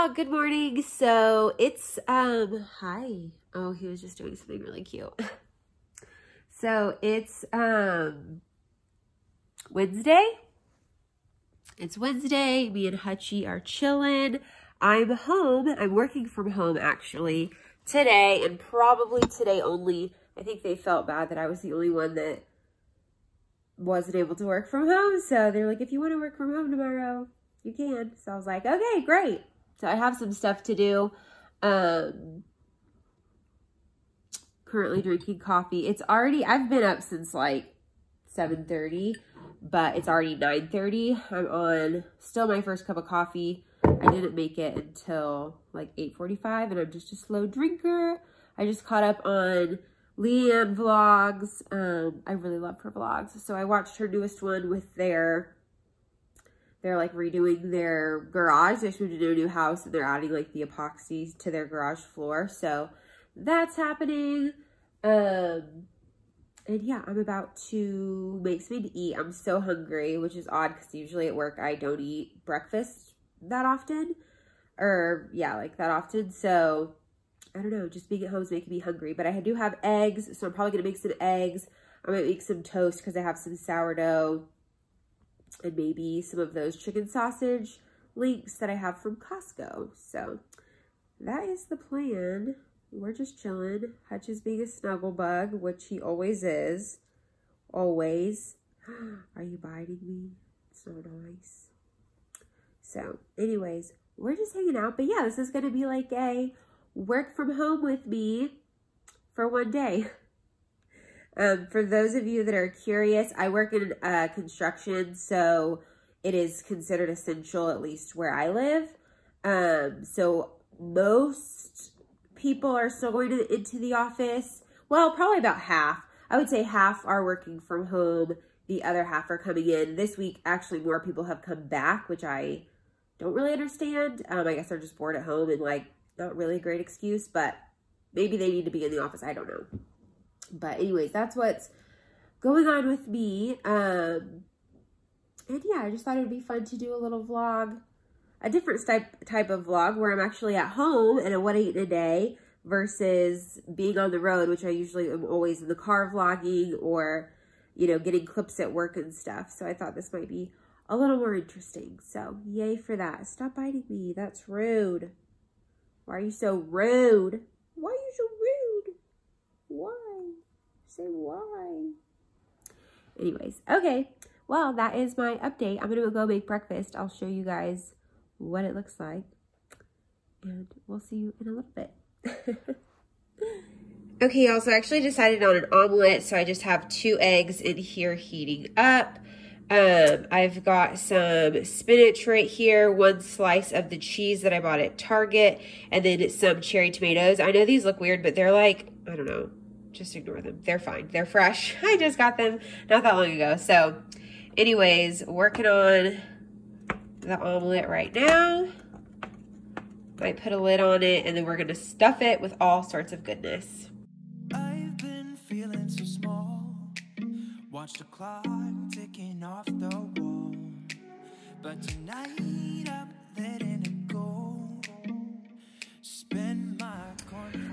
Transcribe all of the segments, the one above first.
y'all, good morning. So it's, um, hi. Oh, he was just doing something really cute. so it's, um, Wednesday. It's Wednesday. Me and Hutchie are chilling. I'm home. I'm working from home actually today and probably today only. I think they felt bad that I was the only one that wasn't able to work from home. So they're like, if you want to work from home tomorrow, you can. So I was like, okay, great. So I have some stuff to do. Um, currently drinking coffee. It's already, I've been up since like 7.30, but it's already 9.30. I'm on still my first cup of coffee. I didn't make it until like 8.45 and I'm just a slow drinker. I just caught up on Leanne vlogs. Um, I really love her vlogs. So I watched her newest one with their they're like redoing their garage. They moved into a new house and they're adding like the epoxies to their garage floor. So that's happening. Um, and yeah, I'm about to make something to eat. I'm so hungry, which is odd because usually at work I don't eat breakfast that often. Or yeah, like that often. So I don't know, just being at home is making me hungry. But I do have eggs, so I'm probably going to make some eggs. I might make some toast because I have some sourdough and maybe some of those chicken sausage links that I have from Costco. So that is the plan. We're just chilling. Hutch is being a snuggle bug, which he always is. Always. Are you biting me? It's not nice. So anyways, we're just hanging out. But yeah, this is going to be like a work from home with me for one day. Um, for those of you that are curious, I work in uh, construction, so it is considered essential, at least where I live. Um, so most people are still going to, into the office. Well, probably about half. I would say half are working from home. The other half are coming in. This week, actually, more people have come back, which I don't really understand. Um, I guess they're just bored at home and like not really a great excuse, but maybe they need to be in the office. I don't know. But anyways, that's what's going on with me. Um, and yeah, I just thought it would be fun to do a little vlog, a different type, type of vlog where I'm actually at home and at what I eat a day versus being on the road, which I usually am always in the car vlogging or, you know, getting clips at work and stuff. So I thought this might be a little more interesting. So yay for that. Stop biting me. That's rude. Why are you so rude? Why are you so rude? Why? Say why. Anyways, okay. Well, that is my update. I'm going to go make breakfast. I'll show you guys what it looks like. And we'll see you in a little bit. okay, y'all. So I actually decided on an omelet. So I just have two eggs in here heating up. Um, I've got some spinach right here, one slice of the cheese that I bought at Target, and then some cherry tomatoes. I know these look weird, but they're like, I don't know, just ignore them. They're fine. They're fresh. I just got them not that long ago. So anyways, working on the omelet right now. I put a lid on it, and then we're going to stuff it with all sorts of goodness. I've been feeling so small. Watch the clock ticking off the wall. But tonight I'm letting it go. Spend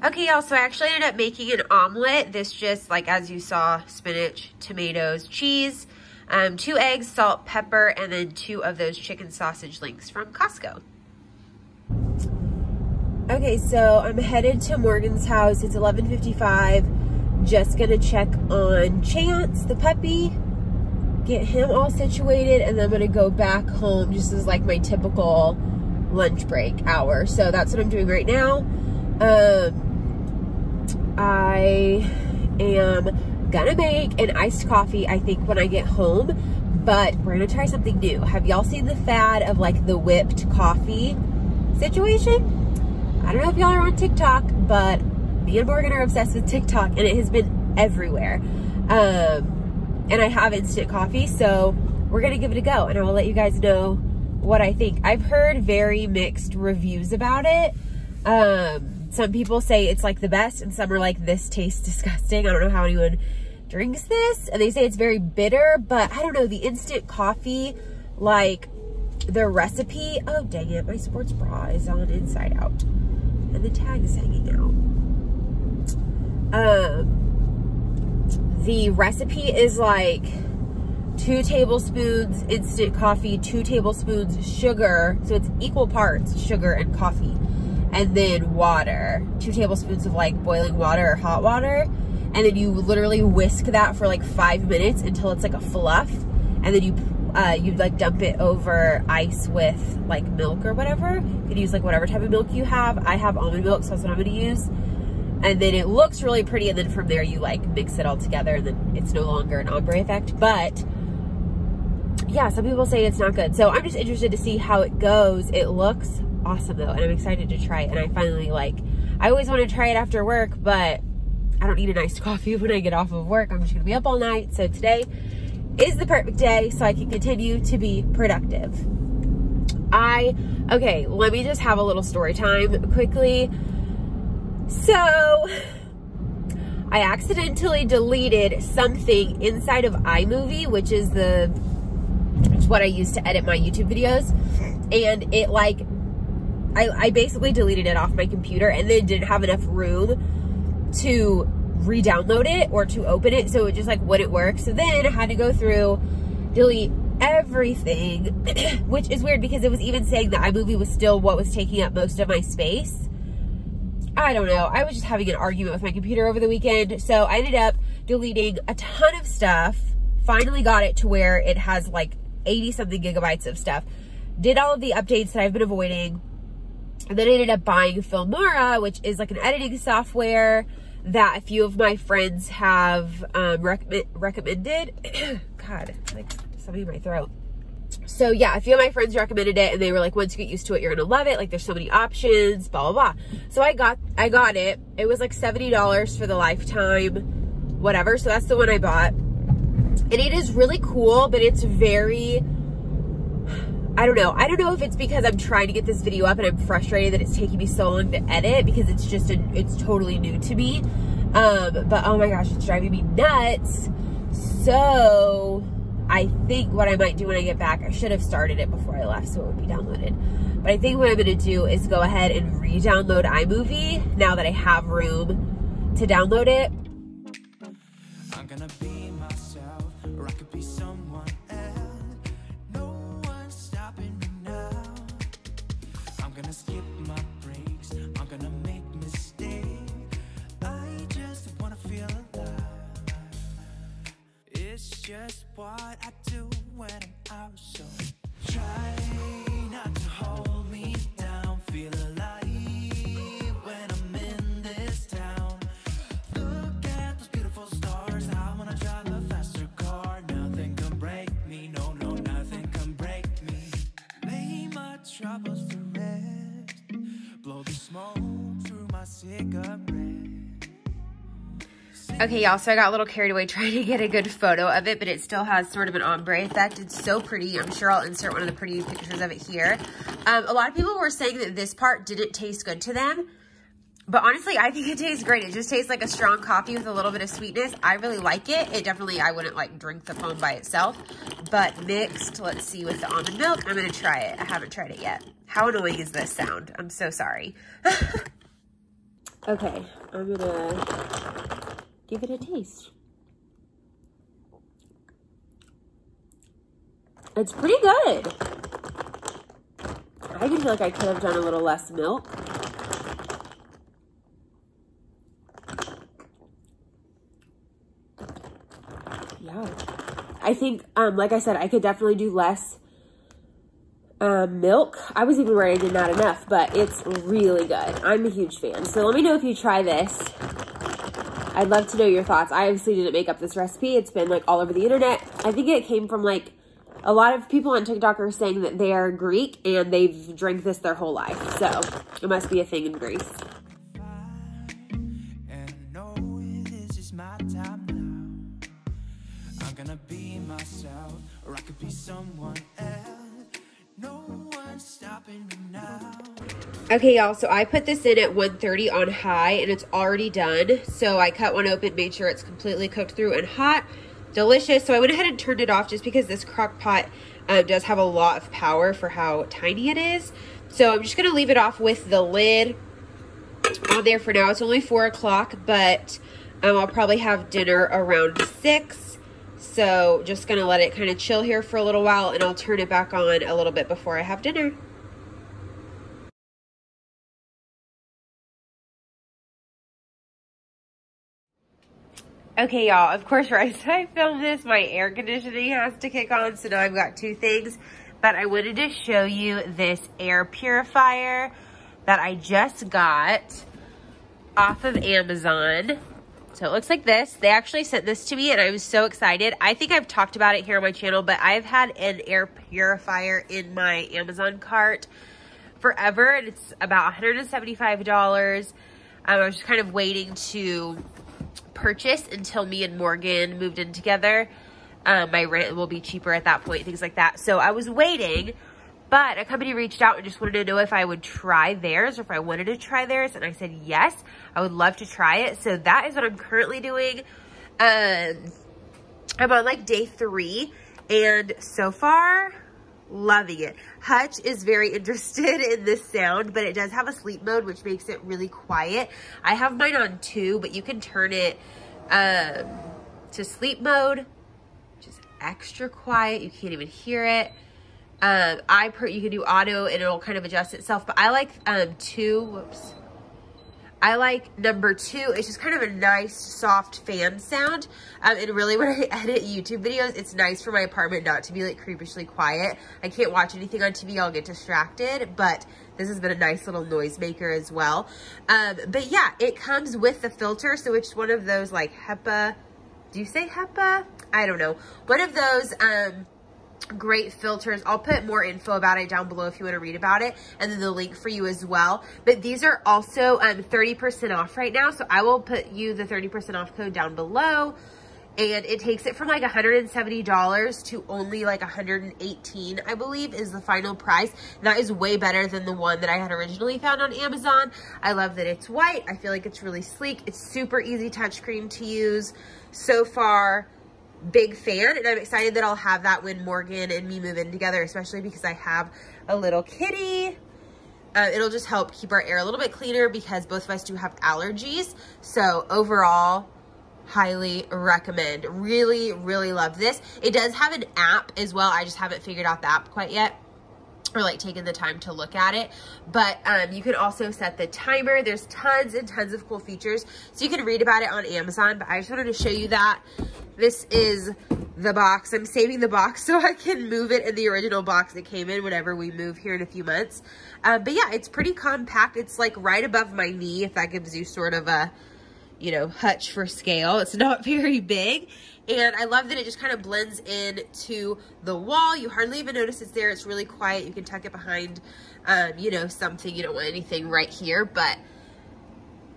Okay, y'all, so I actually ended up making an omelet. This just, like as you saw, spinach, tomatoes, cheese, um, two eggs, salt, pepper, and then two of those chicken sausage links from Costco. Okay, so I'm headed to Morgan's house. It's 11.55 just gonna check on Chance, the puppy, get him all situated, and then I'm gonna go back home just as like my typical lunch break hour. So that's what I'm doing right now. Um, I am gonna make an iced coffee, I think, when I get home, but we're gonna try something new. Have y'all seen the fad of like the whipped coffee situation? I don't know if y'all are on TikTok, but me and Morgan are obsessed with TikTok and it has been everywhere. Um, and I have instant coffee, so we're gonna give it a go and I will let you guys know what I think. I've heard very mixed reviews about it. Um, some people say it's like the best and some are like, this tastes disgusting. I don't know how anyone drinks this. And they say it's very bitter, but I don't know, the instant coffee, like the recipe, oh dang it, my sports bra is on inside out and the tag is hanging out. Um, the recipe is like two tablespoons instant coffee, two tablespoons sugar. So it's equal parts sugar and coffee. And then water, two tablespoons of like boiling water or hot water. And then you literally whisk that for like five minutes until it's like a fluff. And then you uh, you like dump it over ice with like milk or whatever. You can use like whatever type of milk you have. I have almond milk, so that's what I'm gonna use. And then it looks really pretty, and then from there you like mix it all together, and then it's no longer an ombre effect. But yeah, some people say it's not good. So I'm just interested to see how it goes. It looks awesome though, and I'm excited to try it. And I finally like, I always want to try it after work, but I don't need an iced coffee when I get off of work. I'm just gonna be up all night. So today is the perfect day so I can continue to be productive. I, okay, let me just have a little story time quickly. So, I accidentally deleted something inside of iMovie, which is the, is what I use to edit my YouTube videos. And it like, I, I basically deleted it off my computer and then didn't have enough room to re-download it or to open it so it just like wouldn't work. So then I had to go through delete everything which is weird because it was even saying that iMovie was still what was taking up most of my space. I don't know. I was just having an argument with my computer over the weekend so I ended up deleting a ton of stuff. Finally got it to where it has like 80 something gigabytes of stuff. Did all of the updates that I've been avoiding and then I ended up buying Filmora which is like an editing software that a few of my friends have um, recommend, recommended. God, like something in my throat. So yeah, a few of my friends recommended it and they were like, once you get used to it, you're gonna love it. Like there's so many options, blah, blah, blah. So I got, I got it. It was like $70 for the lifetime, whatever. So that's the one I bought. And it is really cool, but it's very, I don't know. I don't know if it's because I'm trying to get this video up and I'm frustrated that it's taking me so long to edit because it's just, a, it's totally new to me. Um, but oh my gosh, it's driving me nuts. So I think what I might do when I get back, I should have started it before I left so it would be downloaded. But I think what I'm gonna do is go ahead and re-download iMovie now that I have room to download it just what I do when I'm Okay, y'all, so I got a little carried away trying to get a good photo of it, but it still has sort of an ombre effect. It's so pretty. I'm sure I'll insert one of the pretty pictures of it here. Um, a lot of people were saying that this part didn't taste good to them, but honestly, I think it tastes great. It just tastes like a strong coffee with a little bit of sweetness. I really like it. It definitely, I wouldn't like drink the foam by itself, but mixed, let's see, with the almond milk, I'm going to try it. I haven't tried it yet. How annoying is this sound? I'm so sorry. okay, I'm going to give it a taste. It's pretty good. I can feel like I could have done a little less milk. Yeah. I think, um, like I said, I could definitely do less um, milk. I was even worried I did not enough, but it's really good. I'm a huge fan. So let me know if you try this. I'd love to know your thoughts. I obviously didn't make up this recipe. It's been like all over the internet. I think it came from like a lot of people on TikTok are saying that they are Greek and they've drank this their whole life. So it must be a thing in Greece. someone else. No one's stopping me. Okay, y'all, so I put this in at 130 on high, and it's already done. So I cut one open, made sure it's completely cooked through and hot. Delicious. So I went ahead and turned it off just because this crock pot Um, does have a lot of power for how tiny it is. So I'm just going to leave it off with the lid on there for now. It's only 4 o'clock, but um, I'll probably have dinner around 6. So just going to let it kind of chill here for a little while, and I'll turn it back on a little bit before I have dinner. Okay, y'all, of course, right as I film this, my air conditioning has to kick on, so now I've got two things. But I wanted to show you this air purifier that I just got off of Amazon. So it looks like this. They actually sent this to me and I was so excited. I think I've talked about it here on my channel, but I've had an air purifier in my Amazon cart forever and it's about $175. Um, I was just kind of waiting to purchase until me and Morgan moved in together. Um, my rent will be cheaper at that point, things like that. So I was waiting, but a company reached out and just wanted to know if I would try theirs or if I wanted to try theirs. And I said, yes, I would love to try it. So that is what I'm currently doing. Um, I'm on like day three and so far loving it. Hutch is very interested in this sound, but it does have a sleep mode, which makes it really quiet. I have mine on two, but you can turn it um, to sleep mode, which is extra quiet. You can't even hear it. Um, I per you can do auto and it'll kind of adjust itself, but I like um, two. Whoops. I like number two. It's just kind of a nice, soft fan sound. Um, and really, when I edit YouTube videos, it's nice for my apartment not to be like creepishly quiet. I can't watch anything on TV. I'll get distracted. But this has been a nice little noisemaker as well. Um, but yeah, it comes with the filter. So it's one of those like HEPA. Do you say HEPA? I don't know. One of those... Um, great filters. I'll put more info about it down below if you want to read about it and then the link for you as well. But these are also 30% um, off right now. So I will put you the 30% off code down below and it takes it from like $170 to only like 118 I believe is the final price. That is way better than the one that I had originally found on Amazon. I love that it's white. I feel like it's really sleek. It's super easy touchscreen to use. So far, big fan and I'm excited that I'll have that when Morgan and me move in together, especially because I have a little kitty. Uh, it'll just help keep our air a little bit cleaner because both of us do have allergies. So overall, highly recommend. Really, really love this. It does have an app as well. I just haven't figured out the app quite yet or like taking the time to look at it. But um, you can also set the timer. There's tons and tons of cool features. So you can read about it on Amazon, but I just wanted to show you that. This is the box. I'm saving the box so I can move it in the original box it came in whenever we move here in a few months. Uh, but yeah, it's pretty compact. It's like right above my knee, if that gives you sort of a, you know, hutch for scale. It's not very big. And I love that it just kind of blends in to the wall. You hardly even notice it's there. It's really quiet. You can tuck it behind, um, you know, something. You don't want anything right here, but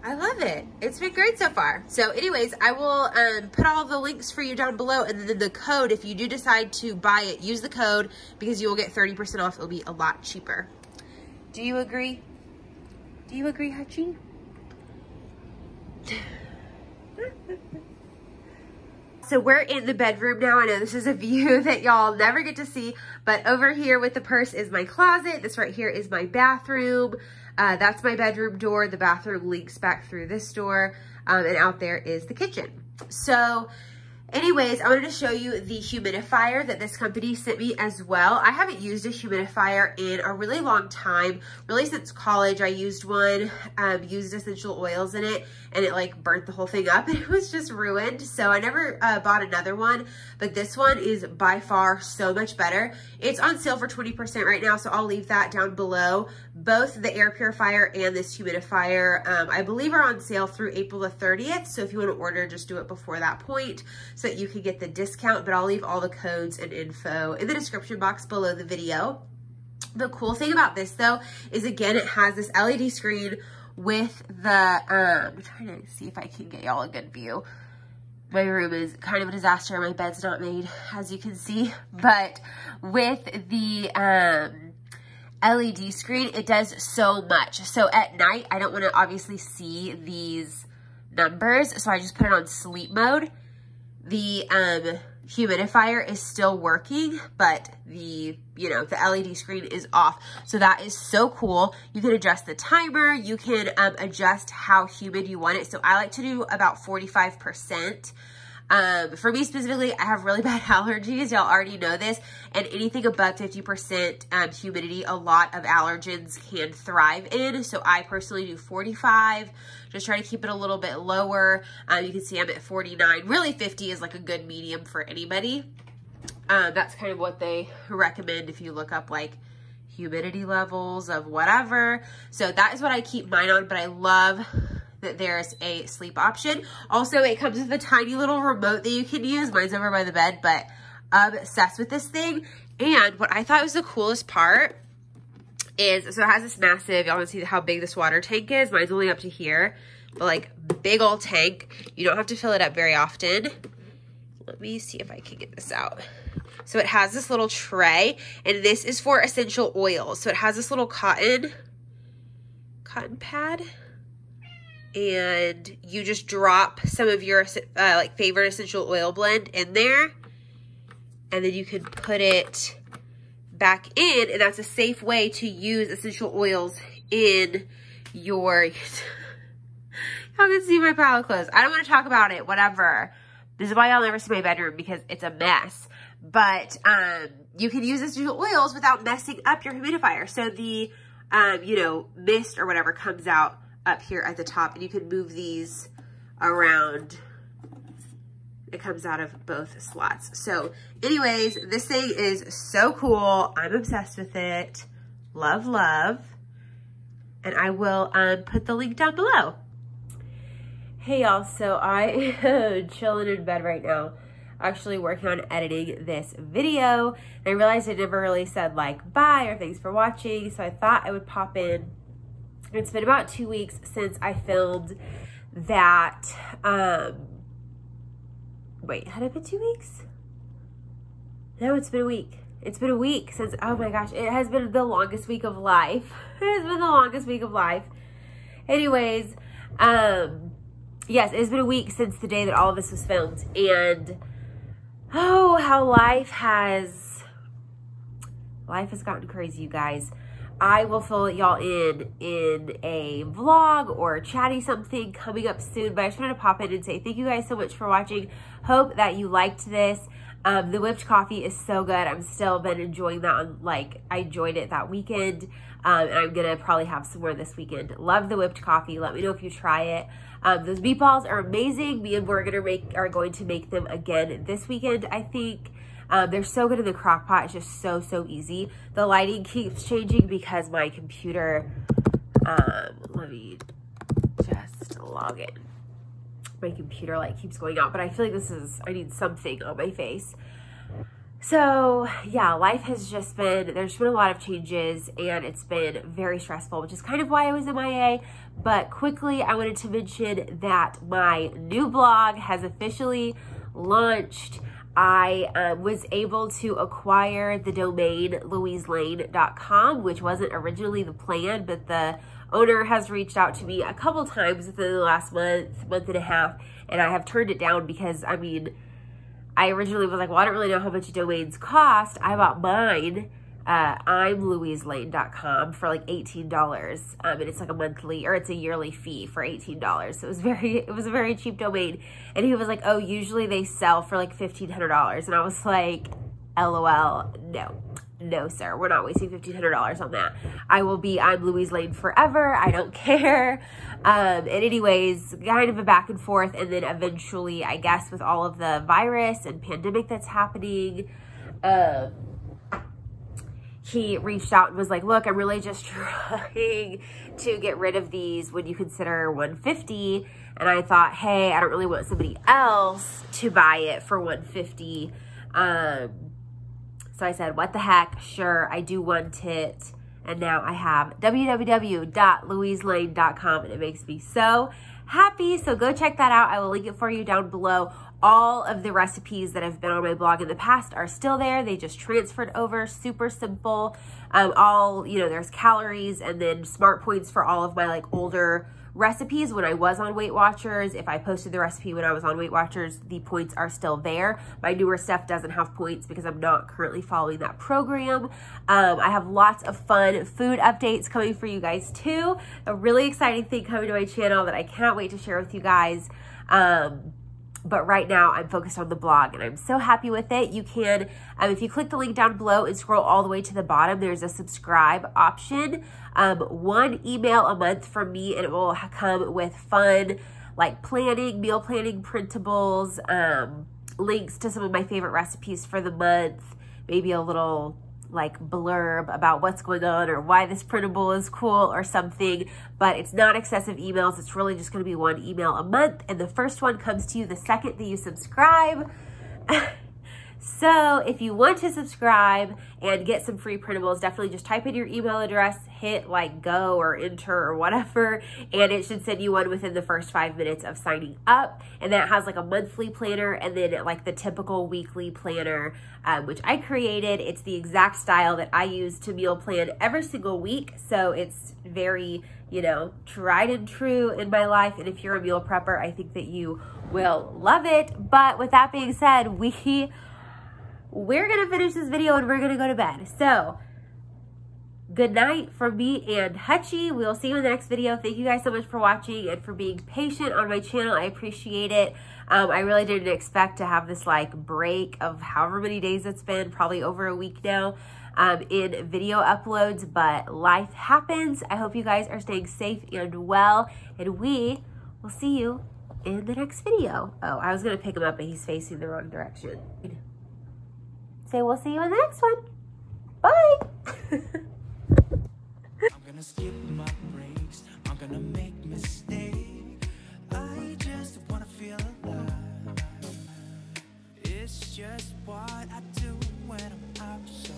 I love it. It's been great so far. So anyways, I will um, put all the links for you down below and then the code, if you do decide to buy it, use the code because you will get 30% off. It'll be a lot cheaper. Do you agree? Do you agree, Hutchie? So we're in the bedroom now. I know this is a view that y'all never get to see, but over here with the purse is my closet. This right here is my bathroom. Uh, that's my bedroom door. The bathroom links back through this door. Um, and out there is the kitchen. So Anyways, I wanted to show you the humidifier that this company sent me as well. I haven't used a humidifier in a really long time. Really since college, I used one, um, used essential oils in it, and it like burnt the whole thing up and it was just ruined. So I never uh, bought another one, but this one is by far so much better. It's on sale for 20% right now, so I'll leave that down below. Both the air purifier and this humidifier, um, I believe are on sale through April the 30th. So if you want to order, just do it before that point so that you can get the discount, but I'll leave all the codes and info in the description box below the video. The cool thing about this though, is again, it has this LED screen with the, um, I'm trying to see if I can get y'all a good view. My room is kind of a disaster. My bed's not made, as you can see. But with the um, LED screen, it does so much. So at night, I don't want to obviously see these numbers. So I just put it on sleep mode the um, humidifier is still working, but the, you know, the LED screen is off. So that is so cool. You can adjust the timer. You can um, adjust how humid you want it. So I like to do about 45%. Um, for me specifically, I have really bad allergies. Y'all already know this. And anything above 50% um, humidity, a lot of allergens can thrive in. So I personally do 45. Just try to keep it a little bit lower. Um, you can see I'm at 49. Really 50 is like a good medium for anybody. Um, that's kind of what they recommend if you look up like humidity levels of whatever. So that is what I keep mine on, but I love that there's a sleep option. Also, it comes with a tiny little remote that you can use. Mine's over by the bed, but obsessed with this thing. And what I thought was the coolest part is, so it has this massive, y'all want to see how big this water tank is? Mine's only up to here, but like big old tank. You don't have to fill it up very often. Let me see if I can get this out. So it has this little tray, and this is for essential oils. So it has this little cotton, cotton pad and you just drop some of your uh, like favorite essential oil blend in there and then you can put it back in and that's a safe way to use essential oils in your y'all can see my pile of clothes i don't want to talk about it whatever. This is why y'all never see my bedroom because it's a mess. But um you can use essential oils without messing up your humidifier. So the um you know mist or whatever comes out up here at the top and you can move these around. It comes out of both slots. So anyways, this thing is so cool. I'm obsessed with it. Love, love. And I will um, put the link down below. Hey y'all, so I am chilling in bed right now actually working on editing this video. And I realized I never really said like bye or thanks for watching. So I thought I would pop in it's been about two weeks since I filmed that, um, wait, had it been two weeks? No, it's been a week. It's been a week since, oh my gosh, it has been the longest week of life. It has been the longest week of life. Anyways, um, yes, it's been a week since the day that all of this was filmed. And, oh, how life has, life has gotten crazy, you guys. I will fill y'all in in a vlog or chatty something coming up soon. But I just wanted to pop in and say thank you guys so much for watching. Hope that you liked this. Um, the whipped coffee is so good. I'm still been enjoying that. On, like, I enjoyed it that weekend. Um, and I'm going to probably have some more this weekend. Love the whipped coffee. Let me know if you try it. Um, those meatballs are amazing. Me and going to make are going to make them again this weekend, I think. Um, they're so good in the crock pot. It's just so, so easy. The lighting keeps changing because my computer, um, let me just log in. My computer light keeps going out, but I feel like this is, I need something on my face. So yeah, life has just been, there's been a lot of changes and it's been very stressful, which is kind of why I was MIA. But quickly, I wanted to mention that my new blog has officially launched. I um, was able to acquire the domain louiselane.com, which wasn't originally the plan, but the owner has reached out to me a couple times within the last month, month and a half, and I have turned it down because, I mean, I originally was like, well, I don't really know how much domains cost. I bought mine uh, I'm for like $18. Um, and it's like a monthly or it's a yearly fee for $18. So it was very, it was a very cheap domain. And he was like, oh, usually they sell for like $1,500. And I was like, LOL, no. No, sir, we're not wasting $1,500 on that. I will be I'm Louise Lane forever. I don't care. Um, and anyways, kind of a back and forth. And then eventually, I guess, with all of the virus and pandemic that's happening, um, he reached out and was like, look, I'm really just trying to get rid of these. Would you consider 150? And I thought, hey, I don't really want somebody else to buy it for 150. Um, so I said, what the heck? Sure, I do want it. And now I have www.louiselane.com and it makes me so happy. So go check that out. I will link it for you down below all of the recipes that have been on my blog in the past are still there. They just transferred over, super simple. Um, all, you know, there's calories and then smart points for all of my like older recipes when I was on Weight Watchers. If I posted the recipe when I was on Weight Watchers, the points are still there. My newer stuff doesn't have points because I'm not currently following that program. Um, I have lots of fun food updates coming for you guys too. A really exciting thing coming to my channel that I can't wait to share with you guys. Um, but right now I'm focused on the blog and I'm so happy with it. You can, um, if you click the link down below and scroll all the way to the bottom, there's a subscribe option. Um, one email a month from me and it will come with fun, like planning, meal planning printables, um, links to some of my favorite recipes for the month, maybe a little like blurb about what's going on or why this printable is cool or something, but it's not excessive emails. It's really just going to be one email a month. And the first one comes to you the second that you subscribe. So if you want to subscribe and get some free printables, definitely just type in your email address, hit like go or enter or whatever, and it should send you one within the first five minutes of signing up. And that has like a monthly planner and then like the typical weekly planner, um, which I created. It's the exact style that I use to meal plan every single week. So it's very, you know, tried and true in my life. And if you're a meal prepper, I think that you will love it. But with that being said, we we're to finish this video and we're to go to bed. So, good night from me and Hutchie. We'll see you in the next video. Thank you guys so much for watching and for being patient on my channel. I appreciate it. Um, I really didn't expect to have this like break of however many days it's been, probably over a week now, um, in video uploads, but life happens. I hope you guys are staying safe and well, and we will see you in the next video. Oh, I was to pick him up, but he's facing the wrong direction. Say we'll see you in the next one. Bye. I'm gonna skip my breaks. I'm gonna make mistakes. I just wanna feel alive. It's just what I do when I'm out. So